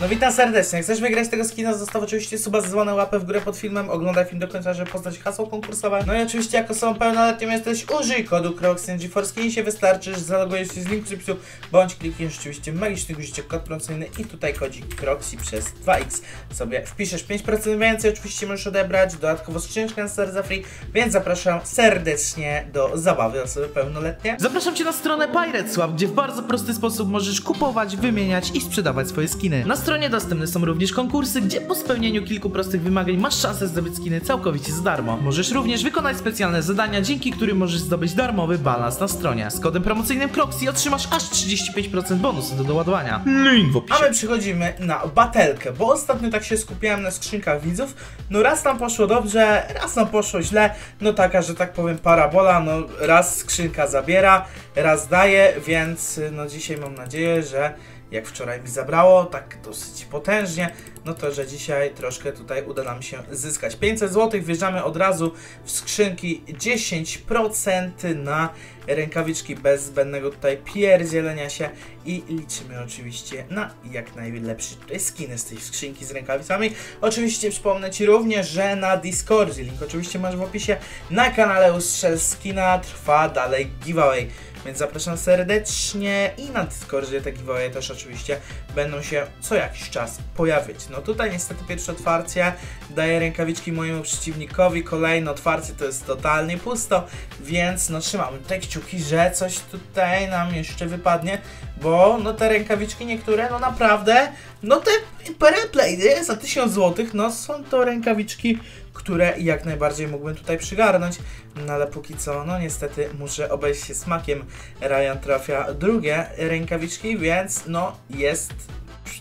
No witam serdecznie, chcesz wygrać tego skina, zostaw oczywiście suba zezwolone łapę w górę pod filmem, oglądaj film do końca, żeby poznać hasło konkursowe. No i oczywiście jako są pełnoletnim jesteś, użyj kodu CROXN GeForce i się wystarczysz, zalogujesz się z linku w opisu, bądź klikniesz oczywiście magiczny guziczek kod promocyjny i tutaj kodzik CROXI przez 2x sobie wpiszesz 5% więcej, oczywiście możesz odebrać, dodatkowo skrzynkę na Star za free, więc zapraszam serdecznie do zabawy osoby pełnoletnie. Zapraszam Cię na stronę Pirate Swap, gdzie w bardzo prosty sposób możesz kupować, wymieniać i sprzedawać swoje skiny. Na stronie dostępne są również konkursy, gdzie po spełnieniu kilku prostych wymagań masz szansę zdobyć skiny całkowicie za darmo. Możesz również wykonać specjalne zadania, dzięki którym możesz zdobyć darmowy balans na stronie. Z kodem promocyjnym Croxy otrzymasz aż 35% bonusu do doładowania. Link w A opisie. my przychodzimy na batelkę, bo ostatnio tak się skupiałem na skrzynkach widzów. No raz nam poszło dobrze, raz nam poszło źle. No taka, że tak powiem parabola, no raz skrzynka zabiera, raz daje, więc no dzisiaj mam nadzieję, że jak wczoraj mi zabrało, tak dosyć potężnie, no to, że dzisiaj troszkę tutaj uda nam się zyskać. 500 zł, wjeżdżamy od razu w skrzynki 10% na rękawiczki bez zbędnego tutaj pierdzielenia się i liczymy oczywiście na jak najlepsze tutaj skiny z tej skrzynki z rękawicami. Oczywiście przypomnę Ci również, że na Discordzie, link oczywiście masz w opisie, na kanale Ustrzel Skina trwa dalej giveaway. Więc zapraszam serdecznie i na Discordzie te giveaway też oczywiście będą się co jakiś czas pojawiać. No tutaj niestety pierwsze otwarcie daje rękawiczki mojemu przeciwnikowi, kolejne otwarcie to jest totalnie pusto, więc no trzymamy tutaj kciuki, że coś tutaj nam jeszcze wypadnie, bo no te rękawiczki niektóre no naprawdę, no te Imperial za 1000 zł, no są to rękawiczki które jak najbardziej mógłbym tutaj przygarnąć, no ale póki co, no niestety muszę obejść się smakiem. Ryan trafia drugie rękawiczki, więc no jest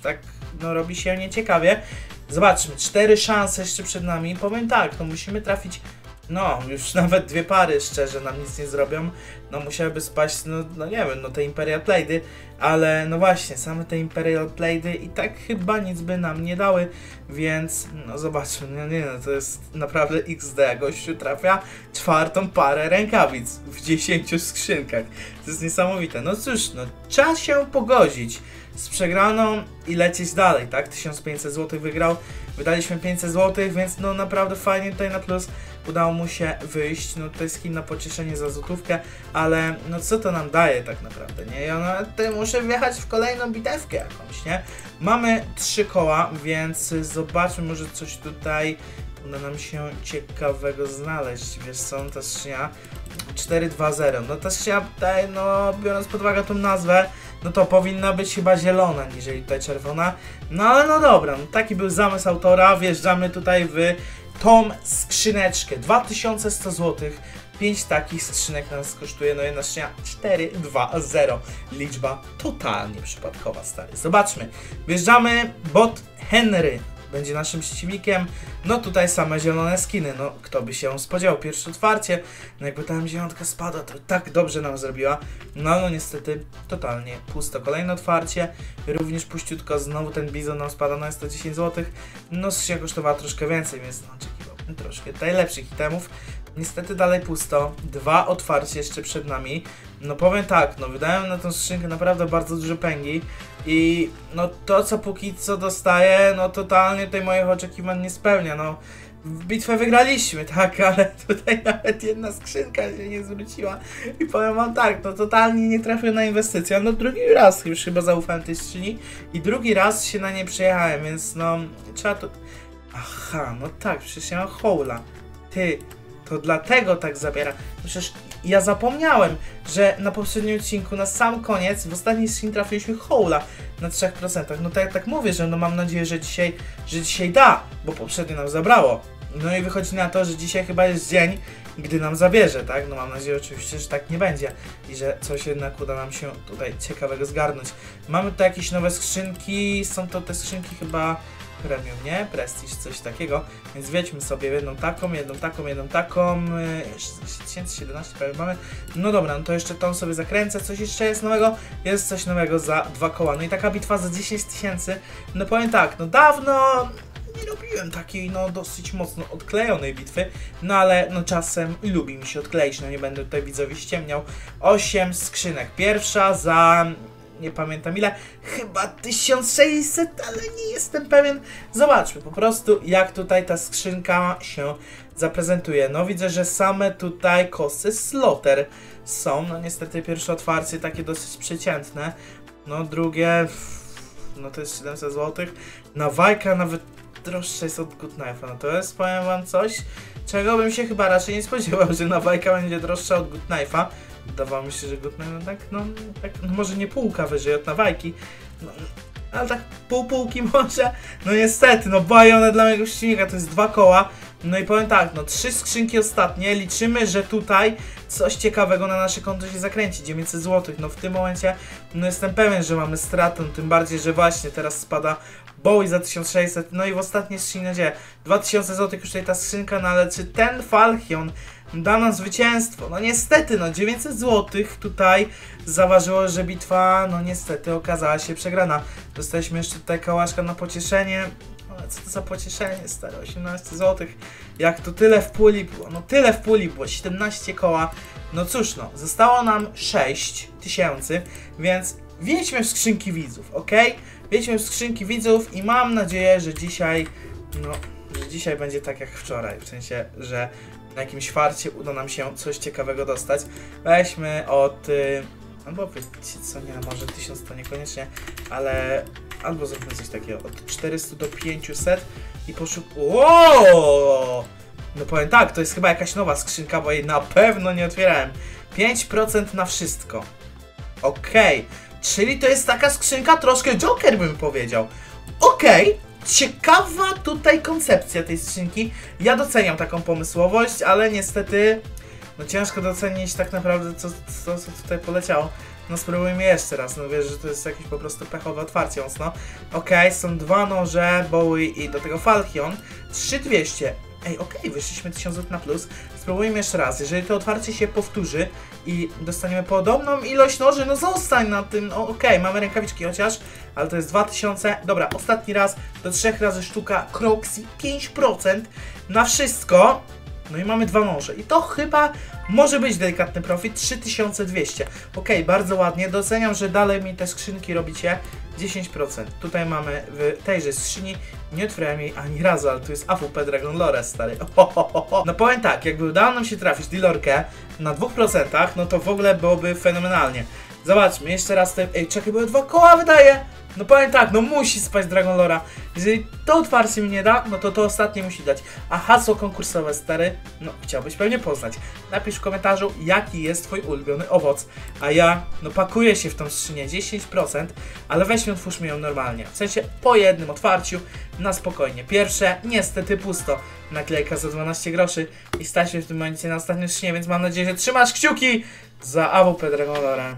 tak, no robi się nieciekawie. Zobaczmy, cztery szanse jeszcze przed nami. Powiem tak, no musimy trafić no, już nawet dwie pary szczerze nam nic nie zrobią. No musiałyby spaść, no, no nie wiem, no te Imperial Plaidy, ale no właśnie, same te Imperial Plaidy i tak chyba nic by nam nie dały, więc no zobaczmy, no nie no, to jest naprawdę XD, gościu trafia czwartą parę rękawic w 10 skrzynkach. To jest niesamowite. No cóż, no trzeba się pogodzić z przegraną i lecieć dalej, tak? 1500 zł wygrał, wydaliśmy 500 zł, więc no naprawdę fajnie tutaj na plus udało mu się wyjść, no to jest skin na pocieszenie za złotówkę, ale no co to nam daje tak naprawdę, nie? Ja no, tutaj muszę wjechać w kolejną bitewkę jakąś, nie? Mamy trzy koła, więc zobaczmy może coś tutaj uda nam się ciekawego znaleźć, wiesz co, ta skrzynia 4-2-0, no ta skrzynia tutaj, no biorąc pod uwagę tą nazwę, no to powinna być chyba zielona, niżeli tutaj czerwona. No ale no dobra, no taki był zamysł autora, wjeżdżamy tutaj w tą skrzyneczkę, 2100 zł. 5 takich skrzynek nas kosztuje, no jedna skrzynia 4, 2, 0. Liczba totalnie przypadkowa, stary. Zobaczmy. Wjeżdżamy, bot Henry będzie naszym przeciwnikiem. No tutaj same zielone skiny, no kto by się spodziewał. Pierwsze otwarcie, no jakby tam zielonka spadła, to tak dobrze nam zrobiła. No no niestety totalnie pusto. Kolejne otwarcie, również puściutko, znowu ten bizon nam spada, no jest to 10 zł. No skrzynia kosztowała troszkę więcej, więc no troszkę tutaj lepszych itemów. Niestety dalej pusto. Dwa otwarcie jeszcze przed nami. No powiem tak, no wydałem na tą skrzynkę naprawdę bardzo dużo pęgi i no to co póki co dostaję, no totalnie tutaj moich oczekiwań nie spełnia, no bitwę wygraliśmy, tak, ale tutaj nawet jedna skrzynka się nie zwróciła i powiem wam tak, no totalnie nie trafiłem na inwestycję, no drugi raz już chyba zaufałem tej skrzyni i drugi raz się na nie przejechałem, więc no trzeba to... Aha, no tak, przecież ja mam hołla. Ty, to dlatego tak zabiera. No Przecież ja zapomniałem, że na poprzednim odcinku, na sam koniec, w ostatniej screen trafiliśmy Howla na 3%. No tak, tak mówię, że no mam nadzieję, że dzisiaj, że dzisiaj da, bo poprzednio nam zabrało. No i wychodzi na to, że dzisiaj chyba jest dzień, gdy nam zabierze, tak? No mam nadzieję oczywiście, że tak nie będzie i że coś jednak uda nam się tutaj ciekawego zgarnąć. Mamy tu jakieś nowe skrzynki, są to te skrzynki chyba premium, nie? Prestige, coś takiego. Więc wiedźmy sobie jedną taką, jedną taką, jedną taką. Yy, jeszcze 1017 prawie mamy. No dobra, no to jeszcze tą sobie zakręcę. Coś jeszcze jest nowego? Jest coś nowego za dwa koła. No i taka bitwa za 10 tysięcy. No powiem tak, no dawno nie robiłem takiej, no dosyć mocno odklejonej bitwy, no ale no czasem lubi mi się odkleić, no nie będę tutaj widzowi ściemniał. 8 skrzynek. Pierwsza za nie pamiętam ile, chyba 1600, ale nie jestem pewien. Zobaczmy po prostu, jak tutaj ta skrzynka się zaprezentuje. No widzę, że same tutaj kosy sloter są. No niestety pierwsze otwarcie takie dosyć przeciętne. No drugie, no to jest 700 zł. Na Wajka nawet droższe jest od Good Knife'a. No to jest, powiem wam coś, czego bym się chyba raczej nie spodziewał, że na Wajka będzie droższa od Good Knife'a. Wydawało mi się, że Knife, no tak, no, tak, no może nie półka wyżej od Nawajki, no, ale tak pół półki może. No niestety, no bajonet dla mojego silnika to jest dwa koła. No i powiem tak, no trzy skrzynki ostatnie, liczymy, że tutaj coś ciekawego na nasze konto się zakręci, 900 zł. No w tym momencie, no jestem pewien, że mamy stratę, tym bardziej, że właśnie teraz spada Bowie za 1600, no i w ostatniej skrzyni, gdzie 2000 zł już tutaj ta skrzynka, no ale czy ten Falchion da nam zwycięstwo? No niestety, no 900 zł tutaj zaważyło, że bitwa, no niestety okazała się przegrana. Dostaliśmy jeszcze tutaj kałaszka na pocieszenie, ale co to za pocieszenie, stare 18 zł. Jak to tyle w puli było? No tyle w puli było, 17 koła. No cóż no, zostało nam 6 tysięcy, więc wjedźmy w skrzynki widzów, ok? Wjedźmy w skrzynki widzów i mam nadzieję, że dzisiaj, no, że dzisiaj będzie tak jak wczoraj. W sensie, że na jakimś farcie uda nam się coś ciekawego dostać. Weźmy od... Y, albo wiecie co, nie, może 1000 to niekoniecznie, ale albo zróbmy coś takiego, od 400 do 500 i poszuk... Wow! No powiem tak, to jest chyba jakaś nowa skrzynka, bo jej na pewno nie otwierałem. 5% na wszystko. Okej, okay. czyli to jest taka skrzynka troszkę Joker bym powiedział. Okej, okay. Ciekawa tutaj koncepcja tej skrzynki. Ja doceniam taką pomysłowość, ale niestety no ciężko docenić tak naprawdę co, co, co tutaj poleciało. No spróbujmy jeszcze raz, no wiesz, że to jest jakieś po prostu pechowe otwarcie mocno. Okej, okay, są dwa noże, Bowie i do tego Falchion. 3200. Ej, okej, okay, wyszliśmy 1000 zł na plus. Spróbujmy jeszcze raz. Jeżeli to otwarcie się powtórzy i dostaniemy podobną ilość noży, no zostań na tym. No, okej, okay, mamy rękawiczki chociaż, ale to jest 2000. Dobra, ostatni raz do trzech razy sztuka Croxy 5% na wszystko. No i mamy dwa noże. I to chyba może być delikatny profit. 3200. Ok, bardzo ładnie. Doceniam, że dalej mi te skrzynki robicie 10%. Tutaj mamy w tejże skrzyni nie otwierałem jej ani razu, ale tu jest AWP Dragon Lore, stary. Ohohoho. No powiem tak, jakby udało nam się trafić Dilorkę na 2%, no to w ogóle byłoby fenomenalnie. Zobaczmy, jeszcze raz te... Ej, czekaj, bo dwa koła wydaje! No powiem tak, no musi spać Dragon Lora. Jeżeli to otwarcie mi nie da, no to to ostatnie musi dać. A hasło konkursowe, stary, no chciałbyś pewnie poznać. Napisz w komentarzu, jaki jest twój ulubiony owoc. A ja, no pakuję się w tą skrzynię 10%, ale weźmy otwórzmy ją normalnie. W sensie po jednym otwarciu, na spokojnie. Pierwsze, niestety pusto. Naklejka za 12 groszy i stać się w tym momencie na ostatnim skrzynie, więc mam nadzieję, że trzymasz kciuki za AWP Dragon Lora.